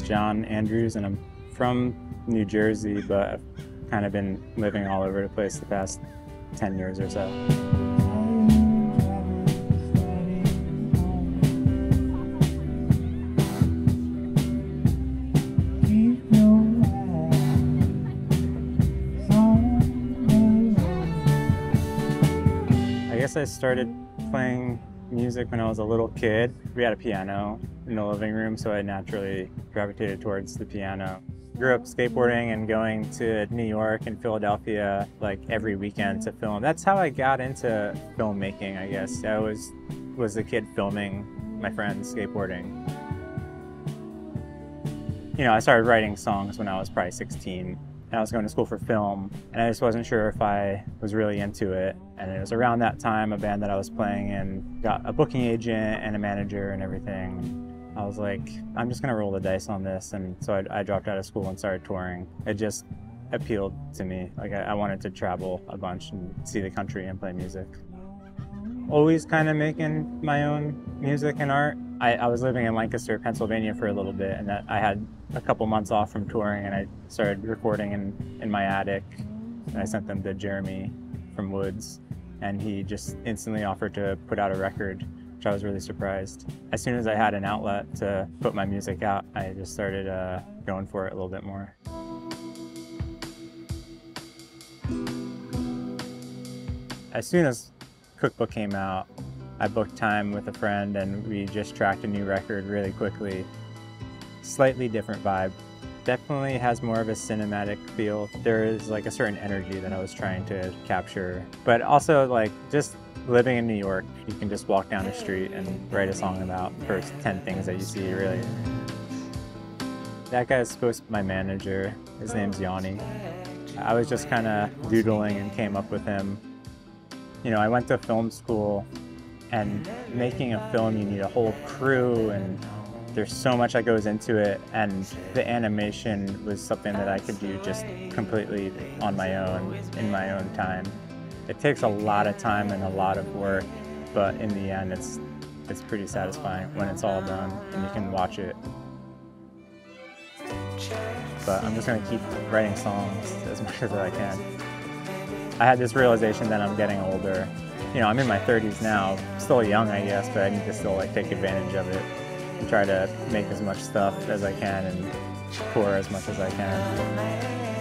is John Andrews, and I'm from New Jersey, but I've kind of been living all over the place the past 10 years or so. I guess I started playing music when I was a little kid. We had a piano in the living room, so I naturally gravitated towards the piano. Grew up skateboarding and going to New York and Philadelphia like every weekend to film. That's how I got into filmmaking, I guess. I was was a kid filming my friends skateboarding. You know, I started writing songs when I was probably 16 and I was going to school for film, and I just wasn't sure if I was really into it. And it was around that time a band that I was playing in got a booking agent and a manager and everything. I was like, I'm just gonna roll the dice on this, and so I, I dropped out of school and started touring. It just appealed to me. Like I, I wanted to travel a bunch and see the country and play music. Always kind of making my own music and art. I, I was living in Lancaster, Pennsylvania for a little bit, and that, I had a couple months off from touring, and I started recording in, in my attic. And I sent them to Jeremy from Woods, and he just instantly offered to put out a record, I was really surprised. As soon as I had an outlet to put my music out, I just started uh, going for it a little bit more. As soon as Cookbook came out, I booked time with a friend and we just tracked a new record really quickly. Slightly different vibe. Definitely has more of a cinematic feel. There is like a certain energy that I was trying to capture. But also like just living in New York, you can just walk down the street and write a song about first 10 things that you see really. That guy is supposed to be my manager. His name's Yanni. I was just kind of doodling and came up with him. You know, I went to film school and making a film, you need a whole crew and there's so much that goes into it. And the animation was something that I could do just completely on my own, in my own time. It takes a lot of time and a lot of work, but in the end, it's, it's pretty satisfying when it's all done and you can watch it. But I'm just gonna keep writing songs as much as I can. I had this realization that I'm getting older you know, I'm in my 30s now, still young, I guess, but I need to still like take advantage of it try to make as much stuff as I can and pour as much as I can.